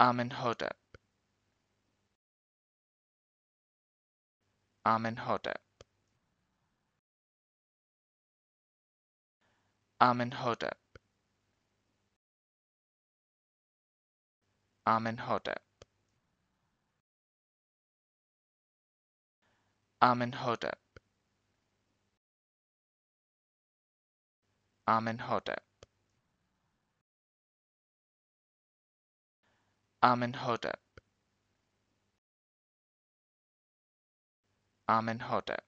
Amenhotep Amenhotep Amenhotep Amenhotep Amenhotep Amenhotep Amenhotep Amenhotep